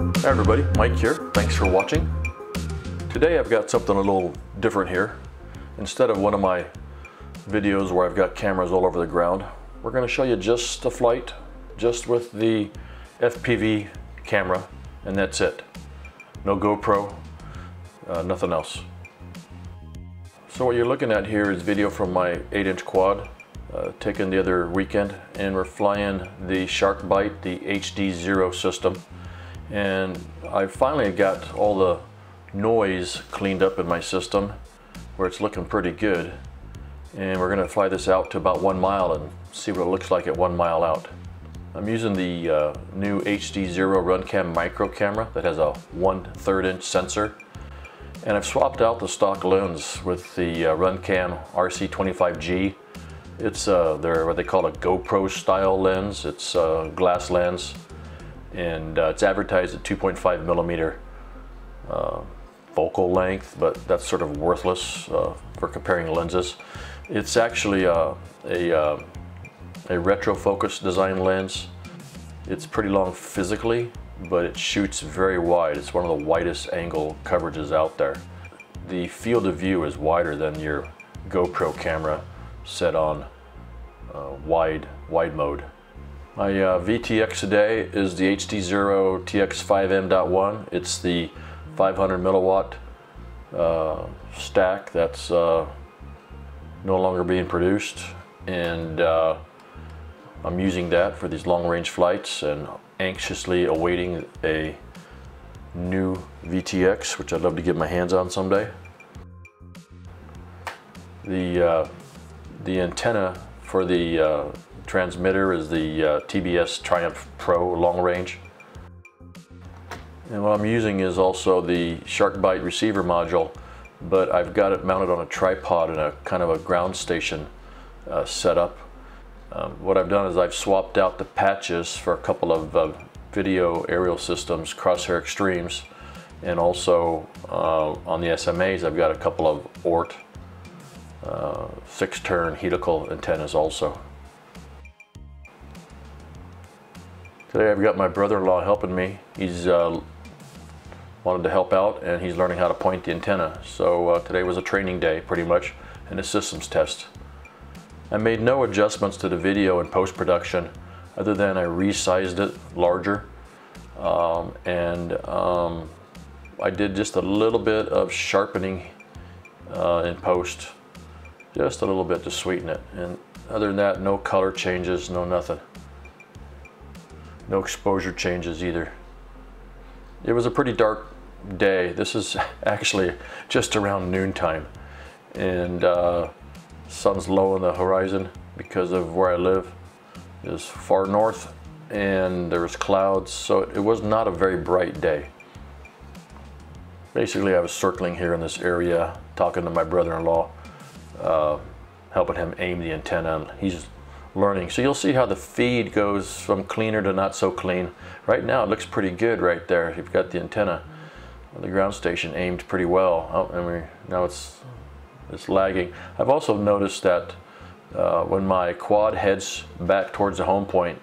Hi everybody, Mike here. Thanks for watching. Today I've got something a little different here. Instead of one of my videos where I've got cameras all over the ground, we're going to show you just a flight, just with the FPV camera, and that's it. No GoPro, uh, nothing else. So what you're looking at here is video from my 8-inch quad uh, taken the other weekend and we're flying the Sharkbyte, the HD Zero system and I finally got all the noise cleaned up in my system where it's looking pretty good and we're going to fly this out to about one mile and see what it looks like at one mile out. I'm using the uh, new HD Zero Runcam micro camera that has a 1 3rd inch sensor and I've swapped out the stock lens with the uh, Runcam RC25G it's uh, they're what they call a GoPro style lens. It's a uh, glass lens and uh, it's advertised at 2.5 millimeter uh, focal length, but that's sort of worthless uh, for comparing lenses. It's actually uh, a, a, a retro focus design lens. It's pretty long physically, but it shoots very wide. It's one of the widest angle coverages out there. The field of view is wider than your GoPro camera set on uh, wide, wide mode. My uh, VTX today is the HD Zero TX5M.1. It's the 500 milliwatt uh, stack that's uh, no longer being produced and uh, I'm using that for these long range flights and anxiously awaiting a new VTX which I'd love to get my hands on someday. The uh, the antenna for the uh, transmitter is the uh, TBS Triumph Pro long range. And what I'm using is also the Sharkbyte receiver module, but I've got it mounted on a tripod in a kind of a ground station uh, setup. Um, what I've done is I've swapped out the patches for a couple of uh, video aerial systems, Crosshair Xtremes, and also uh, on the SMAs I've got a couple of ORT uh, six turn helical antennas also. Today I've got my brother-in-law helping me. He's uh, wanted to help out and he's learning how to point the antenna. So uh, today was a training day pretty much and a systems test. I made no adjustments to the video in post-production other than I resized it larger um, and um, I did just a little bit of sharpening uh, in post just a little bit to sweeten it. And other than that, no color changes, no nothing. No exposure changes either. It was a pretty dark day. This is actually just around noontime. And uh, sun's low on the horizon because of where I live is far north and there was clouds so it was not a very bright day basically I was circling here in this area talking to my brother-in-law uh, helping him aim the antenna. He's learning. So you'll see how the feed goes from cleaner to not so clean. Right now it looks pretty good right there. You've got the antenna the ground station aimed pretty well. Oh, and we, now it's, it's lagging. I've also noticed that uh, when my quad heads back towards the home point,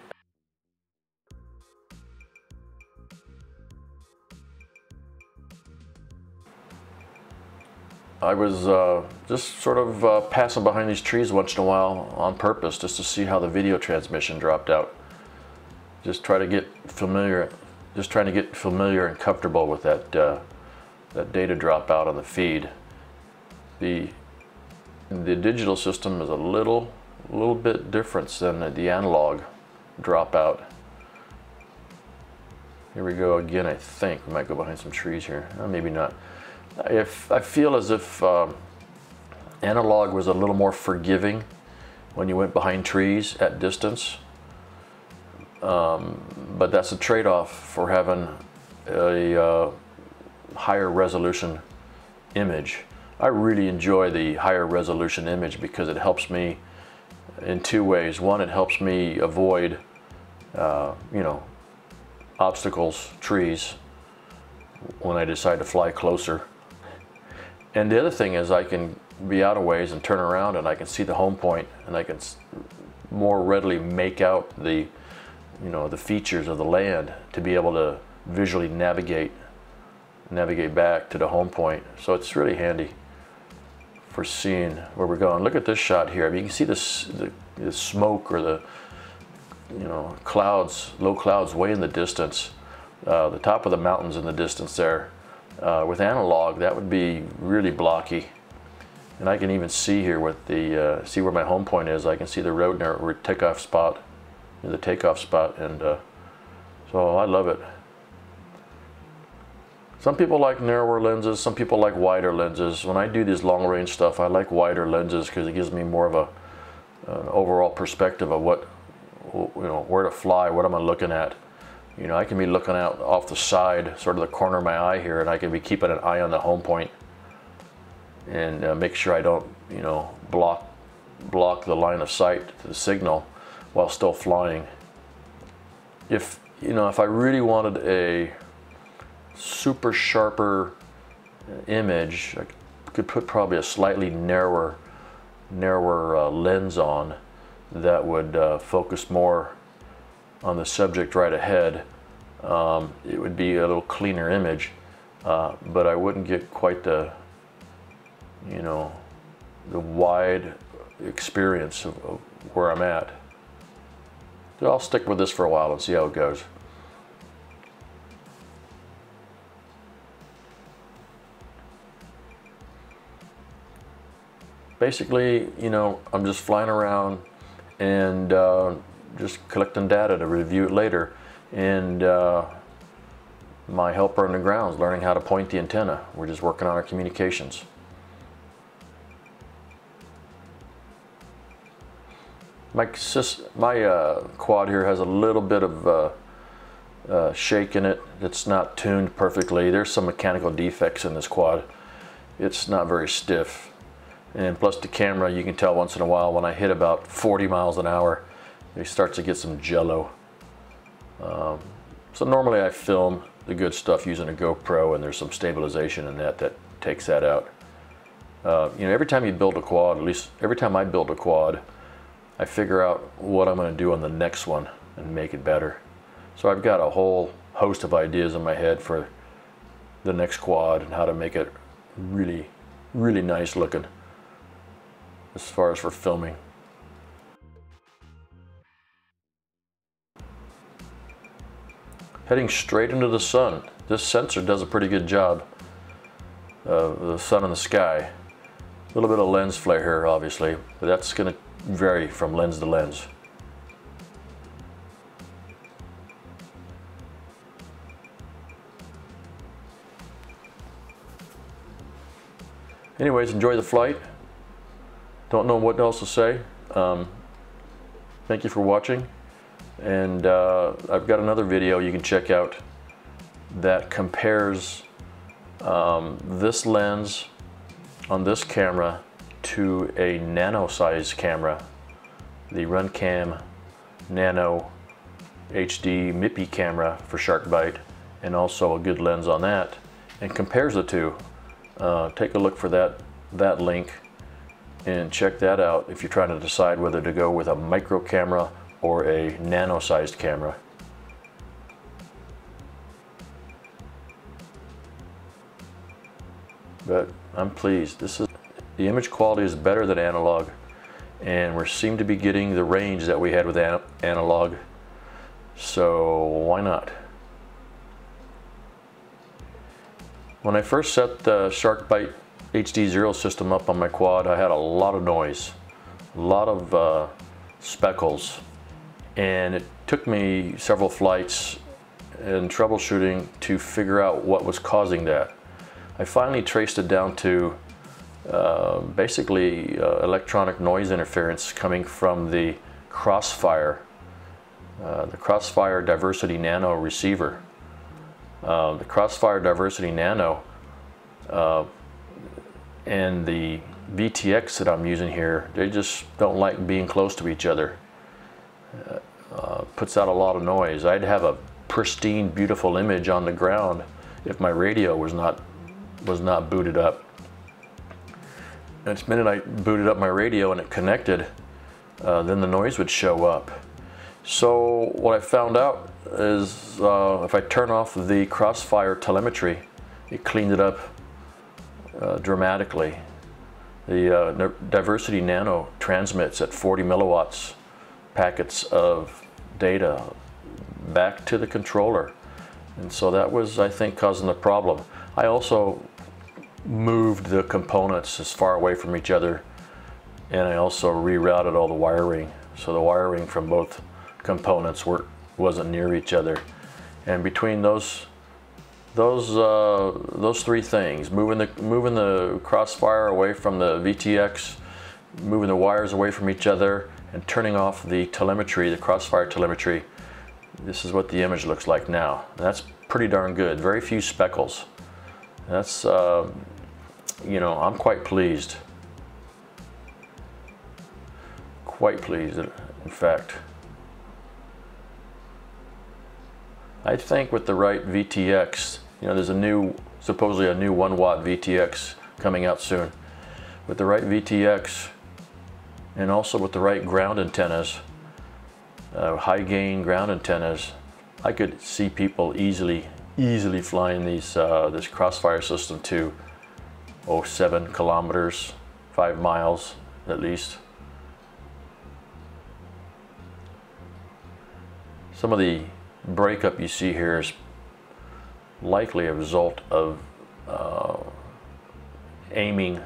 I was uh, just sort of uh, passing behind these trees once in a while on purpose just to see how the video transmission dropped out. Just try to get familiar, just trying to get familiar and comfortable with that uh, that data dropout on the feed. The the digital system is a little little bit different than the analog dropout. Here we go again, I think. We might go behind some trees here. Uh, maybe not. If, I feel as if um, analog was a little more forgiving when you went behind trees at distance. Um, but that's a trade-off for having a uh, higher resolution image. I really enjoy the higher resolution image because it helps me in two ways. One, it helps me avoid, uh, you know, obstacles, trees, when I decide to fly closer. And the other thing is I can be out of ways and turn around and I can see the home point and I can more readily make out the, you know, the features of the land to be able to visually navigate navigate back to the home point. So it's really handy for seeing where we're going. Look at this shot here. I mean, you can see this the, the smoke or the you know clouds, low clouds way in the distance. Uh, the top of the mountains in the distance there. Uh, with analog, that would be really blocky. And I can even see here with the, uh, see where my home point is. I can see the road near where takeoff spot, the takeoff spot. And uh, so I love it. Some people like narrower lenses, some people like wider lenses. When I do these long range stuff, I like wider lenses because it gives me more of a, an overall perspective of what, you know, where to fly, what am I looking at. You know, I can be looking out off the side, sort of the corner of my eye here, and I can be keeping an eye on the home point and uh, make sure I don't, you know, block block the line of sight to the signal while still flying. If, you know, if I really wanted a super sharper image, I could put probably a slightly narrower, narrower uh, lens on that would uh, focus more on the subject right ahead. Um, it would be a little cleaner image, uh, but I wouldn't get quite the, you know, the wide experience of, of where I'm at. So I'll stick with this for a while and see how it goes. Basically, you know, I'm just flying around and uh, just collecting data to review it later. And uh, my helper on the ground is learning how to point the antenna. We're just working on our communications. My, my uh, quad here has a little bit of uh, uh, shake in it. It's not tuned perfectly. There's some mechanical defects in this quad. It's not very stiff. And plus the camera, you can tell once in a while when I hit about 40 miles an hour, it starts to get some jello. Um, so normally I film the good stuff using a GoPro and there's some stabilization in that that takes that out. Uh, you know, every time you build a quad, at least every time I build a quad, I figure out what I'm going to do on the next one and make it better. So I've got a whole host of ideas in my head for the next quad and how to make it really, really nice looking as far as for filming. Heading straight into the sun. This sensor does a pretty good job of the sun in the sky. A little bit of lens flare here, obviously, but that's going to vary from lens to lens. Anyways, enjoy the flight. Don't know what else to say. Um, thank you for watching. And uh, I've got another video you can check out that compares um, this lens on this camera to a nano size camera, the Runcam Nano HD MIPI camera for SharkByte, and also a good lens on that, and compares the two. Uh, take a look for that, that link and check that out if you're trying to decide whether to go with a micro camera or a nano sized camera. But I'm pleased. This is the image quality is better than analog and we seem to be getting the range that we had with an analog so why not when I first set the SharkByte HD Zero system up on my quad I had a lot of noise a lot of uh, speckles and it took me several flights and troubleshooting to figure out what was causing that I finally traced it down to uh, basically uh, electronic noise interference coming from the Crossfire, uh, the Crossfire Diversity Nano receiver. Uh, the Crossfire Diversity Nano uh, and the VTX that I'm using here, they just don't like being close to each other. Puts out a lot of noise. I'd have a pristine, beautiful image on the ground if my radio was not was not booted up. And the minute I booted up my radio and it connected, uh, then the noise would show up. So what I found out is uh, if I turn off the crossfire telemetry, it cleaned it up uh, dramatically. The uh, Diversity Nano transmits at 40 milliwatts packets of data back to the controller. And so that was, I think, causing the problem. I also moved the components as far away from each other and I also rerouted all the wiring. So the wiring from both components were, wasn't near each other. And between those those uh, those three things, moving the moving the crossfire away from the VTX, moving the wires away from each other, and turning off the telemetry, the crossfire telemetry, this is what the image looks like now. That's pretty darn good. Very few speckles. That's uh, you know I'm quite pleased. Quite pleased, in fact. I think with the right VTX, you know, there's a new, supposedly a new one watt VTX coming out soon. With the right VTX and also with the right ground antennas, uh, high gain ground antennas, I could see people easily, easily flying these, uh, this crossfire system to, oh, seven kilometers, five miles at least. Some of the breakup you see here is likely a result of uh, aiming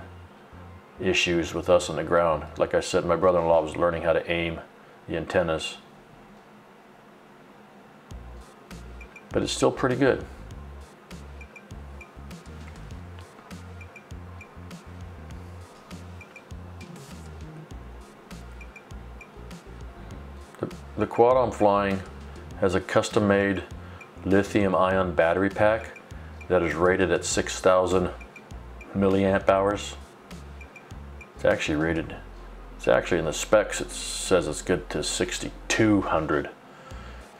issues with us on the ground. Like I said, my brother-in-law was learning how to aim the antennas. But it's still pretty good. The, the quad I'm flying has a custom-made lithium ion battery pack that is rated at 6,000 milliamp hours. It's actually rated, it's actually in the specs it says it's good to 6,200,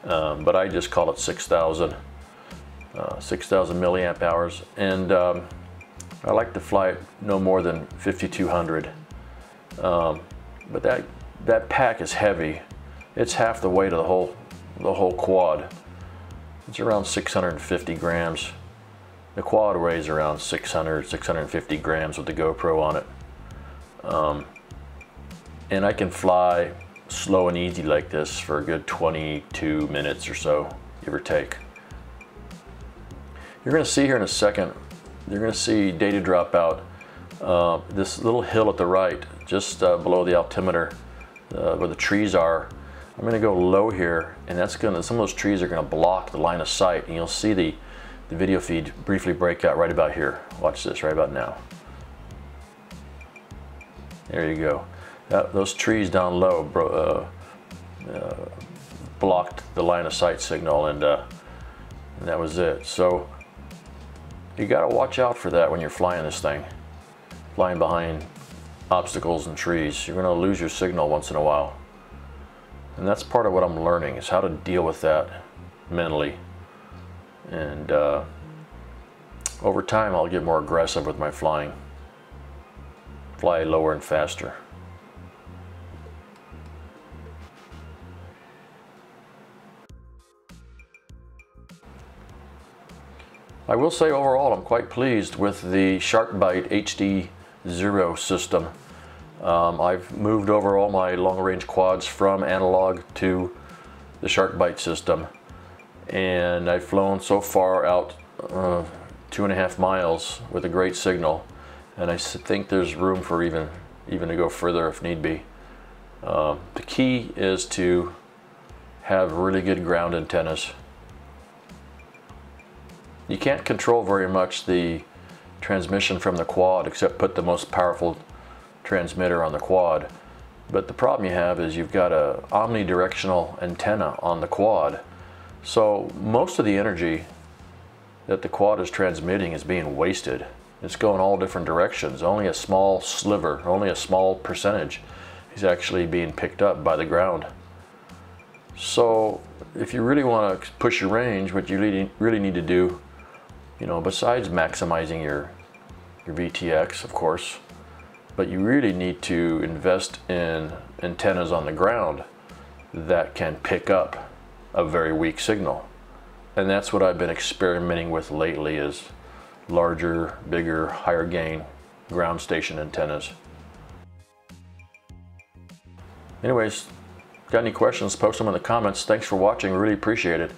um, but I just call it 6,000, uh, 6,000 milliamp hours. And um, I like to fly it no more than 5,200. Um, but that, that pack is heavy. It's half the weight of the whole the whole quad. It's around 650 grams. The quad weighs around 600, 650 grams with the GoPro on it. Um, and I can fly slow and easy like this for a good 22 minutes or so, give or take. You're gonna see here in a second, you're gonna see data drop out. Uh, this little hill at the right, just uh, below the altimeter, uh, where the trees are, I'm gonna go low here and that's gonna, some of those trees are gonna block the line of sight and you'll see the, the video feed briefly break out right about here. Watch this right about now. There you go. That, those trees down low bro, uh, uh, blocked the line of sight signal and, uh, and that was it. So you gotta watch out for that when you're flying this thing. Flying behind obstacles and trees. You're gonna lose your signal once in a while. And that's part of what I'm learning is how to deal with that mentally. And uh, over time, I'll get more aggressive with my flying. Fly lower and faster. I will say overall, I'm quite pleased with the SharkByte HD Zero system. Um, I've moved over all my long range quads from analog to the SharkByte system and I've flown so far out uh, two and a half miles with a great signal and I think there's room for even even to go further if need be. Um, the key is to have really good ground antennas. You can't control very much the transmission from the quad except put the most powerful transmitter on the quad. But the problem you have is you've got a omnidirectional antenna on the quad. So most of the energy that the quad is transmitting is being wasted. It's going all different directions. Only a small sliver, only a small percentage is actually being picked up by the ground. So if you really want to push your range, what you really, need to do, you know, besides maximizing your, your VTX, of course, but you really need to invest in antennas on the ground that can pick up a very weak signal. And that's what I've been experimenting with lately is larger, bigger, higher gain ground station antennas. Anyways, got any questions, post them in the comments. Thanks for watching, really appreciate it.